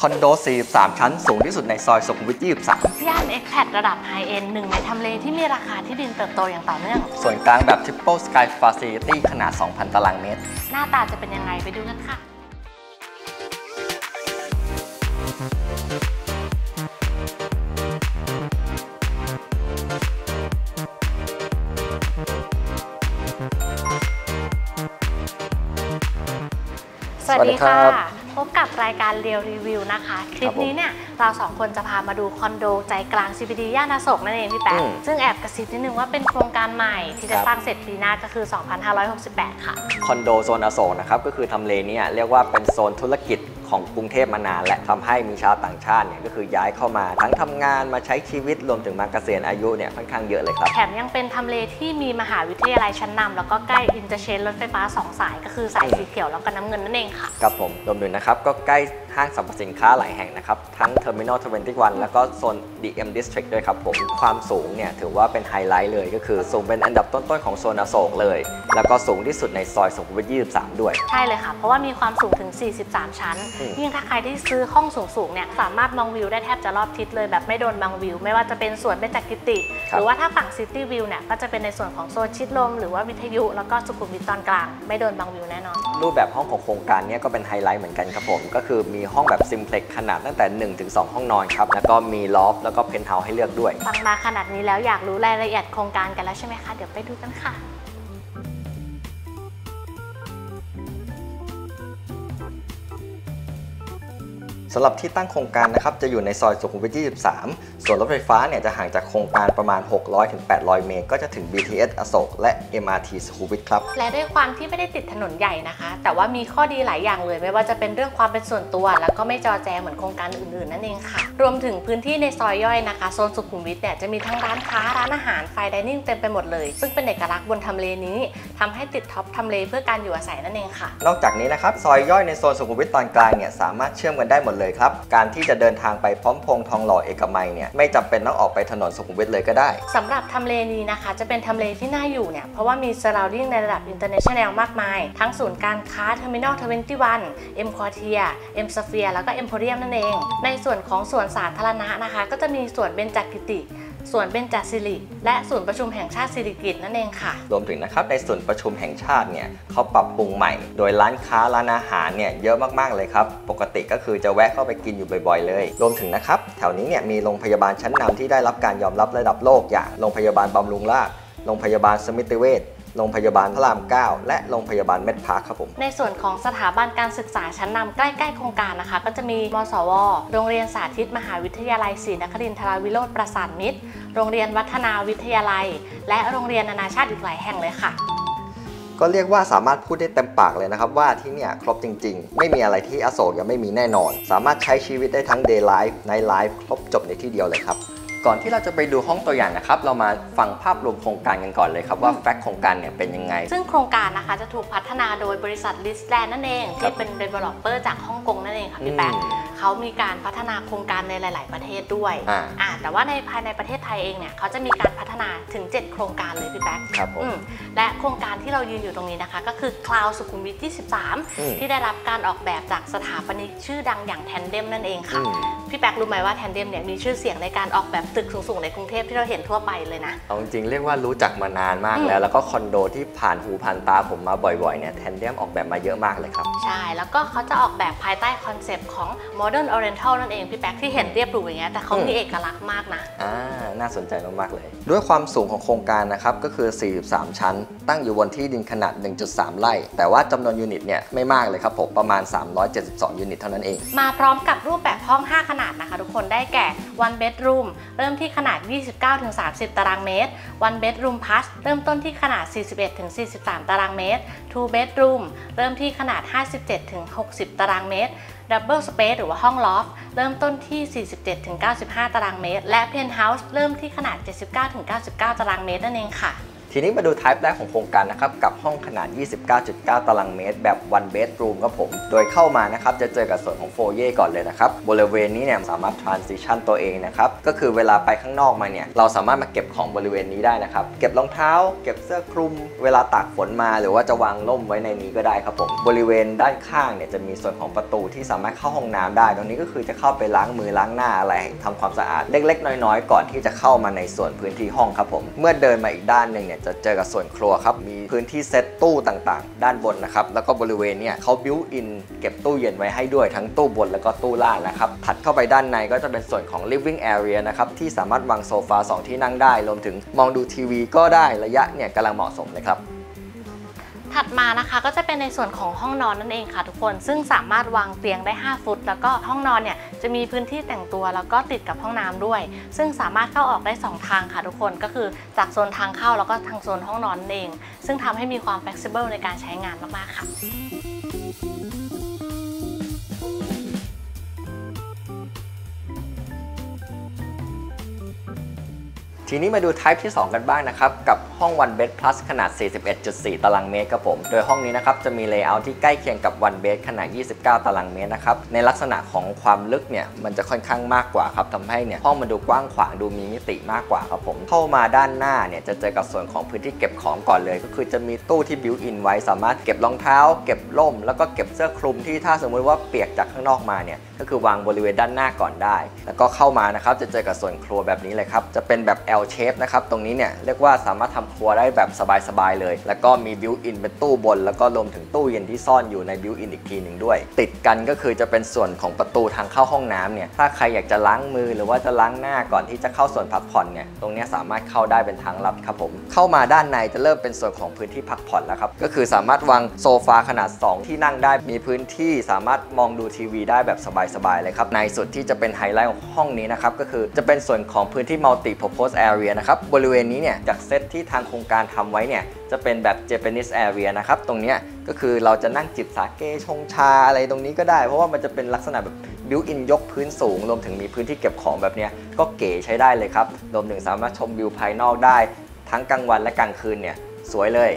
คอนโด 43 ชั้น สูงที่สุดในซอยสุขุมวิท 23 ย่านเอ็กแพระดับไฮเอ็นหนึ่งในทำเลที่มีราคาที่ดินเติบโตอย่างต่อเนื่อง ส่วนกลางแบบ Triple Sky Facility ขนาด 2,000 ตารางเมตร หน้าตาจะเป็นยังไงไปดูกันค่ะสวัสดีค่ะสวัสดีครับ พบกับรายการเรียวรีวิวนะคะ คลิปนี้เนี่ยเราสองคนจะพามาดูคอนโดใจกลาง CBD ย่านอโศกนั่นเองพี่แป๊ะอืมซึ่งแอบกระซิบนิดนึงว่าเป็นโครงการใหม่ที่จะครับสร้างเสร็จปีหน้าก็คือ 2568 ค่ะ คอนโดโซนอโศกนะครับก็คือทำเลเนี้เรียกว่าเป็นโซนธุรกิจ ของกรุงเทพมานาน และทำให้มีชาวต่างชาติเนี่ยก็คือย้ายเข้ามาทั้งทำงานมาใช้ชีวิตรวมถึงมาเกษียณอายุเนี่ยค่อนข้างเยอะเลยครับแถมยังเป็นทำเลที่มีมหาวิทยาลัยชั้นนำแล้วก็ใกล้ interchange รถไฟฟ้า 2 สาย ก็คือสายอืมสีเขียวแล้วก็น้ำเงินนั่นเองค่ะครับผมรวมถึงนะครับก็ใกล้ ห้างสรรพสินค้าหลายแห่งนะครับ ทั้ง Terminal 21 แล้วก็โซน EM District ด้วยครับผม ความสูงเนี่ยถือว่าเป็นไฮไลท์เลยก็คือสูงเป็นอันดับต้นๆของโซนอโศกเลย แล้วก็สูงที่สุดในซอยสุขุมวิท23 ด้วย ใช่เลยค่ะ เพราะว่ามีความสูงถึง 43 ชั้นอืมยิ่งถ้าใครที่ซื้อห้องสูงๆเนี่ยสามารถมองวิวได้แทบจะรอบทิศเลยแบบไม่โดนบังวิว ไม่ว่าจะเป็นสวนเบญจกิติ หรือว่าถ้าฝั่ง city view เนี่ยก็จะเป็นในส่วนของโซนชิดลม หรือว่าวิทยุแล้วก็สุขุมวิทตอนกลาง ไม่โดนบังวิวแน่นอนรูปแบบห้องของโครงการเนี้ก็เป็นไฮไลท์เหมือนกันครับผมก็คือมีห้องแบบ Simplex ขนาดตั้งแต่ 1-2 ห้องนอนครับ แล้วก็มี Loft แล้วก็เพนท์เฮาส์ให้เลือกด้วย ฟังมาขนาดนี้แล้วอยากรู้รายละเอียดโครงการกันแล้วใช่ไหมคะ เดี๋ยวไปดูกันค่ะำหรับที่ตั้งโครงการนะครับจะอยู่ในซอยสุขุมวิท 23 ส่วนรถไฟฟ้าเนี่ยจะห่างจากโครงการประมาณ 600-800 เมตร ก็จะถึง BTS อโศกและ MRT สุขุมวิทครับ และด้วยความที่ไม่ได้ติดถนนใหญ่นะคะ แต่ว่ามีข้อดีหลายอย่างเลย ไม่ว่าจะเป็นเรื่องความเป็นส่วนตัว แล้วก็ไม่จอแจเหมือนโครงการอื่นๆ นั่นเองค่ะ รวมถึงพื้นที่ในซอยย่อยนะคะ โซนสุขุมวิทเนี่ยจะมีทั้งร้านค้าร้านอาหาร Fine Dining เต็มไปหมดเลย ซึ่งเป็นเอกลักษณ์บนทำเลนี้ทำให้ติด top ทำเลเพื่อการอยู่อาศัยนั่นเองค่ะ นอกจากนี้นะครับซอยย่อยในโซนสุขุมวิทตอนกลางเนี่ยสามารถเชื่อมกันได้หมดเลยครับ การที่จะเดินทางไปพร้อมพงทองหล่อเอกมัยเนี่ยไม่จำเป็นต้องออกไปถนนสุขุมวิทเลยก็ได้สำหรับทำเลนี้นะคะ จะเป็นทำเลที่น่าอยู่เนี่ยเพราะว่ามี surrounding ในระดับ international มากมาย ทั้งศูนย์การค้า Terminal 21 M Quartier M Sphere แล้วก็ Emporium นั่นเอง ในส่วนของสวนสาธารณะนะคะ ก็จะมีสวนเบญจกิติ สวนเบญจศิริและศูนย์ประชุมแห่งชาติศิริกิตนั่นเองค่ะ รวมถึงนะครับในส่วนประชุมแห่งชาติเนี่ยเขาปรับปรุงใหม่ โดยร้านค้าร้านอาหารเนี่ยเยอะมากๆเลยครับ ปกติก็คือจะแวะเข้าไปกินอยู่บ่อย ๆ เลย รวมถึงนะครับแถวนี้เนี่ยมีโรงพยาบาลชั้นนำที่ได้รับการยอมรับระดับโลกอย่างโรงพยาบาลบำรุงราษฎร์โรงพยาบาลสมิติเวช โรงพยาบาลพระราม 9 และโรงพยาบาล MedPark ครับผม ในส่วนของสถาบันการศึกษาชั้นนำใกล้ๆโครงการนะคะ ก็จะมีมสว โรงเรียนสาธิตมหาวิทยาลัยศรีนครินทรวิโรฒประสานมิตร โรงเรียนวัฒนาวิทยาลัย และโรงเรียนนานาชาติอีกหลายแห่งเลยค่ะก็เรียกว่าสามารถพูดได้เต็มปากเลยนะครับ ว่าที่เนี่ยครบจริงๆ ไม่มีอะไรที่อโศกยังไม่มีแน่นอน สามารถใช้ชีวิตได้ทั้ง day life night life ครบจบในที่เดียวเลยครับ ก่อนที่เราจะไปดูห้องตัวอย่างนะครับ เรามาฟังภาพรวมโครงการกันก่อนเลยครับว่า fact โครงการเนี่ยเป็นยังไง ซึ่งโครงการนะคะจะถูกพัฒนาโดยบริษัท Risland นั่นเองครัที่บเป็น developer จากฮ่องกงนั่นเองค่ะพี่แป๊ะอืมเขามีการพัฒนาโครงการในหลาย ๆ ประเทศด้วยอ่าอ่าแต่ว่าในภายในประเทศไทยเองเนี่ยเขาจะมีการพัฒนาถึง 7 โครงการเลยพี่แป๊ะครับผมอืมและโครงการที่เรายืนอยู่ตรงนี้นะคะ ก็คือ Cloud สุขุมวิทอืม23 ที่ได้รับการออกแบบจากสถาปนิกชื่อดังอย่าง Tandem นั่นเองค่ะอืม พี่แป๊กรู้ไหมว่า Tandem เนี่ยมีชื่อเสียงในการออกแบบตึกสูงๆในกรุงเทพที่เราเห็นทั่วไปเลยนะ เอาจริงๆเรียกว่ารู้จักมานานมากอืมแล้ว แล้วก็คอนโดที่ผ่านหูผ่านตาผมมาบ่อยๆเนี่ย Tandem ออกแบบมาเยอะมากเลยครับ ใช่ แล้วก็เขาจะออกแบบภายใต้คอนเซปต์ของ Modern Oriental นั่นเองพี่แป๊กที่เห็นเรียบหรูอย่างเงี้ยแต่เขาอืมมีเอกลักษณ์มากนะอ่าน่าสนใจมากๆเลย ด้วยความสูงของโครงการนะครับก็คือ 43 ชั้น ตั้งอยู่บนที่ดินขนาด 1.3 ไร่ แต่ว่าจำนวนยูนิตเนี่ยไม่มากเลยครับผมประมาณ 372 ยูนิตเท่านั้นเอง มาพร้อมกับรูปแบบห้อง 5 ขนาดนะคะทุกคนได้แก่ one bedroom เริ่มที่ขนาด 29-30 ตารางเมตร one bedroom plus เริ่มต้นที่ขนาด 41-43 ตารางเมตร two bedroom เริ่มที่ขนาด 57-60 ตารางเมตร double space หรือว่าห้องลอฟเริ่มต้นที่ 47-95 ตารางเมตร และ penthouse เริ่มที่ขนาด 79-99 ตารางเมตรนั่นเองค่ะ ทีนี้มาดู type แรกของโครงการนะครับกับห้องขนาด 29.9 ตารางเมตร แบบ one bedroom ครับผม โดยเข้ามานะครับจะเจอกับส่วนของโฟเย่ก่อนเลยนะครับ บริเวณนี้เนี่ยสามารถ transition ตัวเองนะครับ ก็คือเวลาไปข้างนอกมาเนี่ย เราสามารถมาเก็บของบริเวณนี้ได้นะครับ เก็บรองเท้า เก็บเสื้อคลุม เวลาตากฝนมาหรือว่าจะวางร่มไว้ในนี้ก็ได้ครับผม บริเวณด้านข้างเนี่ยจะมีส่วนของประตูที่สามารถเข้าห้องน้ำได้ ตรงนี้ก็คือจะเข้าไปล้างมือล้างหน้าอะไรทำความสะอาดเล็ก ๆ น้อย ๆ ก่อนที่จะเข้ามาในส่วนพื้นที่ห้องครับผม เมื่อเดินมาอีกด้านหนึ่งเนี่ยจะเจอกับส่วนครัวครับ มีพื้นที่เซตตู้ต่างๆ ด้านบนนะครับ แล้วก็บริเวณเนี่ยเขา built-in เก็บตู้เย็นไว้ให้ด้วยทั้งตู้บนแล้วก็ตู้ล่างนะครับ ถัดเข้าไปด้านในก็จะเป็นส่วนของ living area นะครับ ที่สามารถวางโซฟา 2 ที่นั่งได้ รวมถึงมองดูทีวีก็ได้ระยะเนี่ยกำลังเหมาะสมเลยครับ ถัดมานะคะก็จะเป็นในส่วนของห้องนอนนั่นเองค่ะทุกคน ซึ่งสามารถวางเตียงได้ 5 ฟุต แล้วก็ห้องนอนเนี่ยจะมีพื้นที่แต่งตัวแล้วก็ติดกับห้องน้ำด้วย ซึ่งสามารถเข้าออกได้ 2 ทางค่ะทุกคนก็คือจากโซนทางเข้าแล้วก็ทางโซนห้องนอนนั่นเอง ซึ่งทำให้มีความ flexible ในการใช้งานมากๆค่ะ ทีนี้มาดู type ที่ 2 กันบ้างนะครับ กับห้อง one bed plus ขนาด 41.4 ตารางเมตรครับผม โดยห้องนี้นะครับ จะมี layout ที่ใกล้เคียงกับ one bed ขนาด 29 ตารางเมตรนะครับ ในลักษณะของความลึกเนี่ย มันจะค่อนข้างมากกว่าครับทำให้เนี่ยห้องมันดูกว้างขวางดูมีมิติมากกว่าครับผม เข้ามาด้านหน้าเนี่ยจะเจอกับส่วนของพื้นที่เก็บของก่อนเลย ก็คือจะมีตู้ที่ built in ไว้สามารถเก็บรองเท้า เก็บร่ม แล้วก็เก็บเสื้อคลุมที่ถ้าสมมุติว่าเปียกจากข้างนอกมาเนี่ยก็คือวางบริเวณด้านหน้าก่อนได้ แล้วก็เข้ามานะครับจะเจอกับส่วนครัวแบบนี้เลยครับจะเป็นแบบ L shape นะครับ ตรงนี้เนี่ยเรียกว่าสามารถทำครัวได้แบบสบายๆเลย แล้วก็มี built-in เป็นตู้บน แล้วก็รวมถึงตู้เย็นที่ซ่อนอยู่ใน built-in อีกทีหนึ่งด้วย ติดกันก็คือจะเป็นส่วนของประตูทางเข้าห้องน้ำเนี่ย ถ้าใครอยากจะล้างมือหรือว่าจะล้างหน้าก่อนที่จะเข้าส่วนพักผ่อนเนี่ย ตรงนี้สามารถเข้าได้เป็นทางลัดครับผม เข้ามาด้านในจะเริ่มเป็นส่วนของพื้นที่พักผ่อนแล้วครับ ก็คือสามารถวางโซฟาขนาด 2 ที่นั่งได้ มีพื้นที่สามารถมองดูทีวีได้แบบสบายๆเลยครับ ในสุดที่จะเป็นไฮไลท์ของห้องนี้นะครับ ก็คือจะเป็นส่วนของพื้นที่ multi purpose area นะครับบริเวณนี้เนี่ยจากเซตที่ทางโครงการทำไว้เนี่ยจะเป็นแบบ Japanese area นะครับตรงนี้ก็คือเราจะนั่งจิบสาเกชงชาอะไรตรงนี้ก็ได้ เพราะว่ามันจะเป็นลักษณะแบบ built-in ยกพื้นสูง รวมถึงมีพื้นที่เก็บของแบบเนี้ยก็เก๋ใช้ได้เลยครับรวมถึงสามารถชมวิวภายนอกได้ ทั้งกลางวันและกลางคืนเนี่ยสวยเลย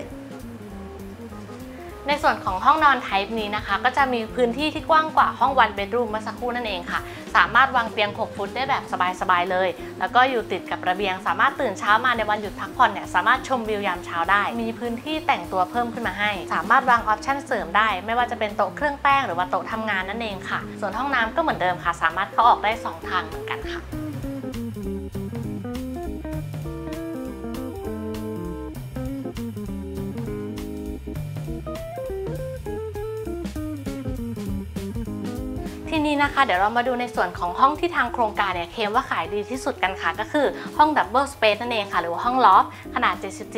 ในส่วนของห้องนอน type นี้นะคะ ก็จะมีพื้นที่ที่กว้างกว่าห้อง one bedroom เมื่อสักครู่นั่นเองค่ะ สามารถวางเตียง 6 ฟุตได้แบบสบายๆเลย แล้วก็อยู่ติดกับระเบียง สามารถตื่นเช้ามาในวันหยุดพักผ่อนเนี่ยสามารถชมวิวยามเช้าได้ มีพื้นที่แต่งตัวเพิ่มขึ้นมาให้ สามารถวางออปชั่นเสริมได้ ไม่ว่าจะเป็นโต๊ะเครื่องแป้งหรือว่าโต๊ะทำงานนั่นเองค่ะ ส่วนห้องน้ำก็เหมือนเดิมค่ะ สามารถเข้าออกได้ 2 ทางเหมือนกันค่ะ ทีนี้นะคะเดี๋ยวเรามาดูในส่วนของห้องที่ทางโครงการเนี่ยเคลมว่าขายดีที่สุดกันค่ะ ก็คือห้องดับเบิลสเปซนั่นเองค่ะ หรือว่าห้องลอฟขนาด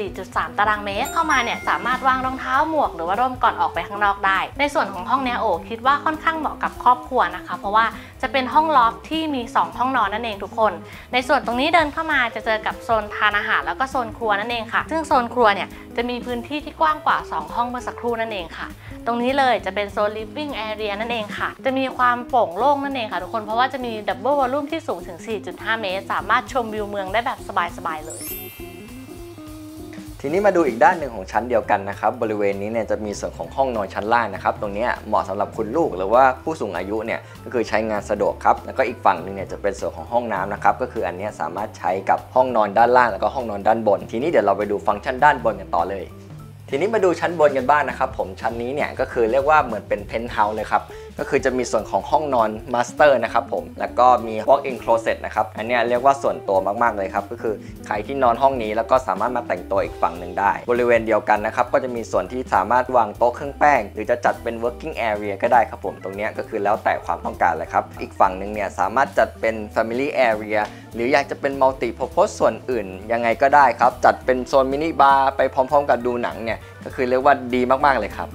74.3 ตารางเมตร เข้ามาเนี่ยสามารถวางรองเท้าหมวกหรือว่าร่มก่อนออกไปข้างนอกได้ ในส่วนของห้องเนี้ยโอ้คิดว่าค่อนข้างเหมาะกับครอบครัวนะคะ เพราะว่าจะเป็นห้องลอฟที่มี 2 ห้องนอนนั่นเองทุกคน ในส่วนตรงนี้เดินเข้ามาจะเจอกับโซนทานอาหารแล้วก็โซนครัวนั่นเองค่ะ ซึ่งโซนครัวเนี่ยจะมีพื้นที่ที่กว้างกว่า 2 ห้องเมื่อสักครู่นั่นเองค่ะ ตรงนี้เลยจะเป็นโซน living area นั่นเองค่ะ จะมีความโปร่งโล่งนั่นเองค่ะทุกคน เพราะว่าจะมีดับเบิลวอลลุ่มที่สูงถึง 4.5 เมตร สามารถชมวิวเมืองได้แบบสบายๆเลย ทีนี้มาดูอีกด้านหนึ่งของชั้นเดียวกันนะครับ บริเวณนี้เนี่ยจะมีส่วนของห้องนอนชั้นล่างนะครับ ตรงนี้เหมาะสำหรับคุณลูกหรือว่าผู้สูงอายุเนี่ยก็คือใช้งานสะดวกครับ แล้วก็อีกฝั่งหนึงเนี่ยจะเป็นส่วนของห้องน้ำนะครับ ก็คืออันนี้สามารถใช้กับห้องนอนด้านล่าง แล้วก็ห้องนอนด้านบน ทีนี้เดี๋ยวเราไปดูฟังก์ชันด้านบนกันต่อเลยทีนี้มาดูชั้นบนกันบ้างนะครับผมชั้นนี้เนี่ยก็คือเรียกว่าเหมือนเป็นเพนท์เฮาส์เลยครับ ก็คือจะมีส่วนของห้องนอน master นะครับผม แล้วก็มี walk-in closet นะครับ อันนี้เรียกว่าส่วนตัวมากๆเลยครับ ก็คือใครที่นอนห้องนี้แล้วก็สามารถมาแต่งตัวอีกฝั่งหนึ่งได้ บริเวณเดียวกันนะครับ ก็จะมีส่วนที่สามารถวางโต๊ะเครื่องแป้ง หรือจะจัดเป็น working area ก็ได้ครับผม ตรงนี้ก็คือแล้วแต่ความต้องการเลยครับ อีกฝั่งหนึ่งเนี่ยสามารถจัดเป็น family area หรืออยากจะเป็น multi purpose ส่วนอื่น ยังไงก็ได้ครับ จัดเป็นโซนมินิบาร์ไปพร้อม ๆ กับดูหนังเนี่ย ก็คือเรียกว่าดีมากๆเลยครับ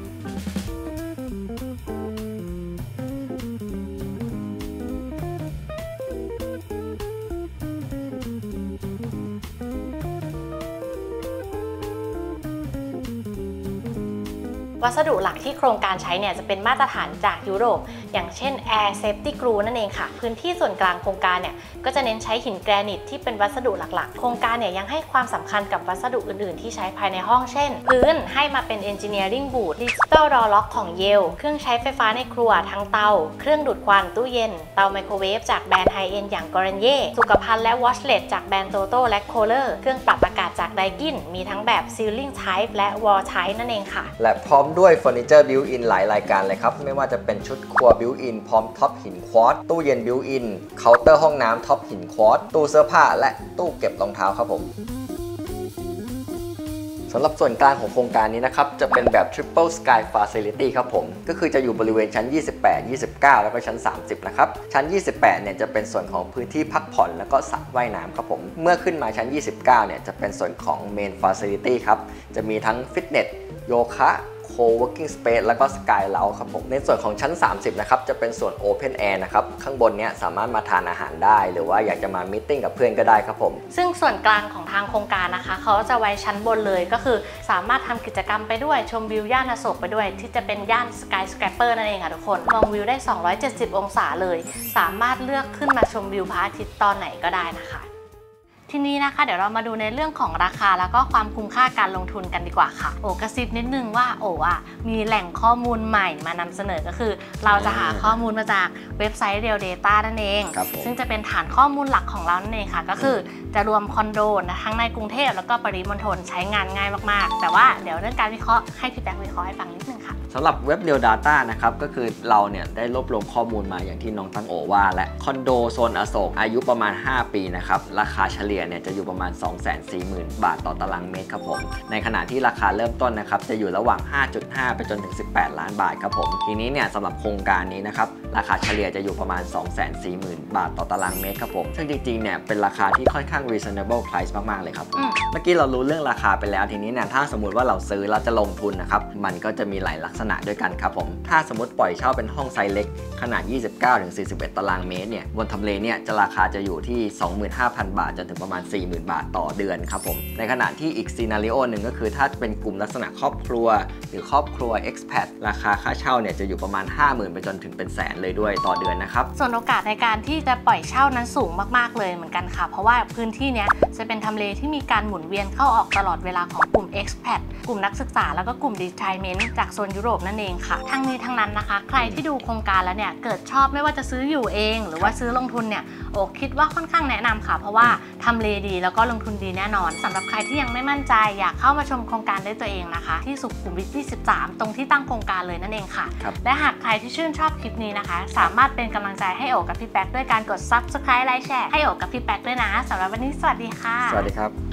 วัสดุหลักที่โครงการใช้เนี่ยจะเป็นมาตรฐานจากยุโรปอย่างเช่น Air Safety Glue นั่นเองค่ะ พื้นที่ส่วนกลางโครงการเนี่ยก็จะเน้นใช้หินแกรนิตที่เป็นวัสดุหลักๆ โครงการเนี่ยยังให้ความสำคัญกับวัสดุอื่นๆ ที่ใช้ภายในห้องเช่น พื้นให้มาเป็น Engineering Wood Digital Door Lock ของ Yale เครื่องใช้ไฟฟ้าในครัวทั้งเตา เครื่องดูดควันตู้เย็น เตาไมโครเวฟจากแบรนด์ high-end อย่าง Gorenje สุขภัณฑ์และ Washlet จากแบรนด์ TOTO และ Kohler เครื่องปรับอากาศจาก Daikin มีทั้งแบบ Ceiling Type และ Wall Type นั่นเองค่ะ และพร้อมด้วยเฟอร์นิเจอร์ built-in หลายรายการเลยครับ ไม่ว่าจะเป็นชุดครัว built-in พร้อม top หินควอตตู้เย็น built-inเคาน์เตอร์ห้องน้ำ top หินควอตตู้เสื้อผ้าและตู้เก็บรองเท้าครับผมสำหรับส่วนกลางของโครงการนี้นะครับ จะเป็นแบบ Triple Sky Facility ครับผม ก็คือจะอยู่บริเวณชั้น 28 29 แล้วก็ชั้น 30 นะครับ ชั้น 28 เนี่ยจะเป็นส่วนของพื้นที่พักผ่อนแล้วก็สระว่ายน้ำครับผม เมื่อขึ้นมาชั้น 29 เนี่ยจะเป็นส่วนของ Main Facility ครับ จะมีทั้งฟิตเนสโยคะ co-working space แล้วก็ sky lounge ครับผมในส่วนของชั้น 30 นะครับ จะเป็นส่วน open air นะครับ ข้างบนเนี้ยสามารถมาทานอาหารได้ หรือว่าอยากจะมา meeting กับเพื่อนก็ได้ครับผม ซึ่งส่วนกลางของทางโครงการนะคะ เขาจะไว้ชั้นบนเลยก็คือสามารถทำกิจกรรมไปด้วยชมวิวย่านอโศกไปด้วย ที่จะเป็นย่าน skyscraper นั่นเองค่ะทุกคนมองวิวได้ 270 องศาเลย สามารถเลือกขึ้นมาชมวิวพระอาทิตย์ตอนไหนก็ได้นะคะ ทีนี้นะคะ เดี๋ยวเรามาดูในเรื่องของราคาแล้วก็ความคุ้มค่าการลงทุนกันดีกว่าค่ะ โอกระซิบนิดนึงว่าโออะมีแหล่งข้อมูลใหม่มานำเสนอก็คือ เราจะหาข้อมูลมาจากเว็บไซต์ Real Data นั่นเองครับผมซึ่งจะเป็นฐานข้อมูลหลักของเรานั่นเองค่ะ ก็คือจะรวมคอนโดนะทั้งในกรุงเทพแล้วก็ปริมณฑลใช้งานง่ายมากๆ แต่ว่าเดี๋ยวเรื่องการวิเคราะห์ให้พี่แบ๊กวิเคราะห์ให้ฟังนิดนึงค่ะสำหรับเว็บ Real Data นะครับก็คือเราเนี่ยได้รวบรวมข้อมูลมาอย่างที่น้องตั้งโอว่า และคอนโดโซนอโศกอายุประมาณ 5 ปีนะครับราคาเฉลี่ยเนี่ยจะอยู่ประมาณ 240,000 บาทต่อตารางเมตรครับผม ในขณะที่ราคาเริ่มต้นนะครับจะอยู่ระหว่าง 5.5 ไปจนถึง 18 ล้านบาทครับผมทีนี้เนี่ยสำหรับโครงการนี้นะครับราคาเฉลี่ยจะอยู่ประมาณ 240,000 บาทต่อตารางเมตรครับผมซึ่งจริงๆเนี่ยเป็นราคาที่ค่อนข้าง reasonable price มากๆเลยครับผมอืมเมื่อกี้เรารู้เรื่องราคาไปแล้วทีนี้เนี่ยถ้าสมมติว่าเราซื้อเราจะลงทุนนะครับมันก็จะมีหลายลักษณะด้วยกันครับผม ถ้าสมมติปล่อยเช่าเป็นห้องไซส์เล็ก ขนาด 29-41 ตารางเมตรเนี่ยบนทำเลเนี่ยจะราคาจะอยู่ที่ 25,000 บาท จนถึงประมาณ 40,000 บาทต่อเดือนครับผม ในขณะที่อีกซีนารีโอหนึ่งก็คือถ้าเป็นกลุ่มลักษณะครอบครัว หรือครอบครัว expat ราคาค่าเช่าเนี่ยจะอยู่ประมาณ 50,000 ไปจนถึงเป็นแสนเลยด้วยต่อเดือนนะครับ ส่วนโอกาสในการที่จะปล่อยเช่านั้นสูงมากๆเลยเหมือนกันค่ะ เพราะว่าพื้นที่เนี้ยจะเป็นทำเลที่มีการหมุนเวียนเข้าออกตลอดเวลาของกลุ่ม expat กลุ่มนักศึกษาแล้วก็กลุ่ม retirement จากโซนยุโรปนั่นเองค่ะ ทั้งนี้ทั้งนั้นนะคะ ใครที่ดูโครงการแล้วเนี่ยเกิดชอบไม่ว่าจะซื้ออยู่เอง หรือว่าซื้อลงทุนเนี่ยโอ้คิดว่าค่อนข้างแนะนำค่ะ เพราะว่าทำเลดีแล้วก็ลงทุนดีแน่นอนสำหรับใครที่ยังไม่มั่นใจ อยากเข้ามาชมโครงการด้วยตัวเองนะคะ ที่สุขุมวิท 23 ตรงที่ตั้งโครงการเลยนั่นเองค่ะครับและหากใครที่ชื่นชอบคลิปนี้นะคะ สามารถเป็นกำลังใจให้โอกับพี่แป๊กด้วยการกด subscribe ไลค์แชร์ให้โอกับพี่แป๊กด้วยนะสำหรับวันนี้สวัสดีค่ะ สวัสดีครับ